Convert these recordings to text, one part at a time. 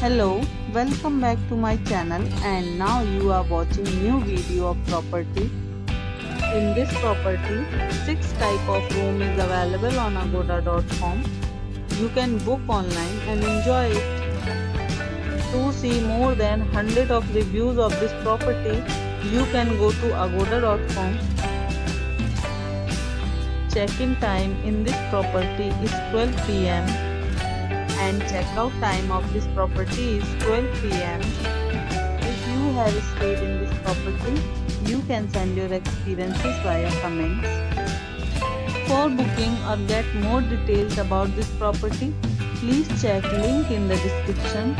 Hello, welcome back to my channel and now you are watching new video of property. In this property, 6 type of room is available on agoda.com. You can book online and enjoy it. To see more than 100 of reviews of this property, you can go to agoda.com. Check-in time in this property is 12 pm and checkout time of this property is 12 pm. If you have stayed in this property, you can send your experiences via comments. For booking or get more details about this property, please check link in the description.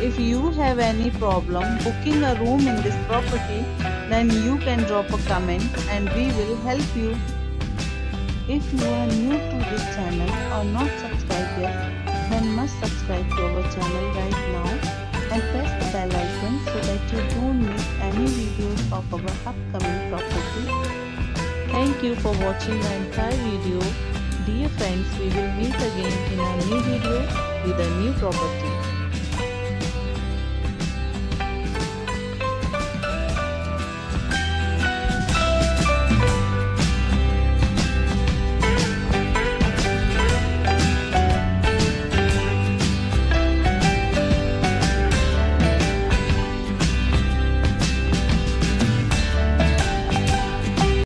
If you have any problem booking a room in this property, then you can drop a comment and we will help you. If you are new to this channel or not subscribe to our channel right now and press the bell icon so that you don't miss any videos of our upcoming property. Thank you for watching the entire video. Dear friends, we will meet again in a new video with a new property.